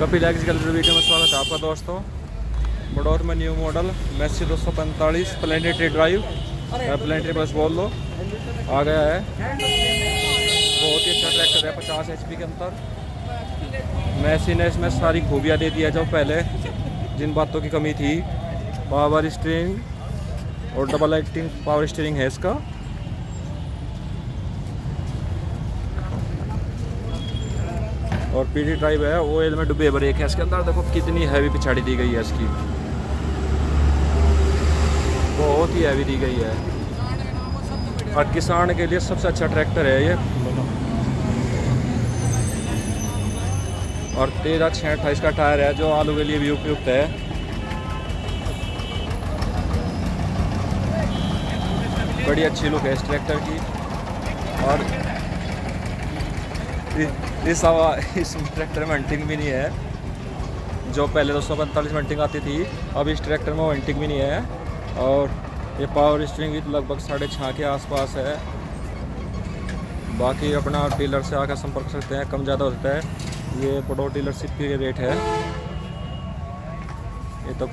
Kapil agriculture video में स्वागत है आपका दोस्तों। बड़ौर में न्यू मॉडल मैसी दो सौ पैंतालीस प्लेनेटरी ड्राइव प्लेनेटरी बस बोल लो। आ गया है। बहुत ही अच्छा ट्रैक्टर है पचास एच के अंदर। मैसी ने इसमें सारी खूबियाँ दे दिया जो पहले, जिन बातों की कमी थी। पावर स्टीयरिंग और डबल एक्टिंग पावर स्टीयरिंग है इसका। और पीडी ड्राइव है ऑयल में डुबे ब्रेक है इसके अंदर। देखो कितनी हैवी पिछाड़ी दी गई है इसकी। बहुत ही हैवी दी गई है। और किसान के लिए सबसे अच्छा ट्रैक्टर है ये। और तेरह छः अट्ठाईस का टायर है, जो आलू के लिए भी उपयुक्त है। बड़ी अच्छी लुक है इस ट्रैक्टर की। और इस हवा इस ट्रैक्टर में हंटिंग भी नहीं है। जो पहले दो सौ पैंतालीस में आती थी, अब इस ट्रैक्टर में हंटिंग भी नहीं है। और ये पावर स्ट्रिंग भी लगभग साढ़े छः के आसपास है। बाकी अपना डीलर से आकर संपर्क सकते हैं, कम ज़्यादा होता है। ये पड़ो डीलरशिप की रेट है। ये तो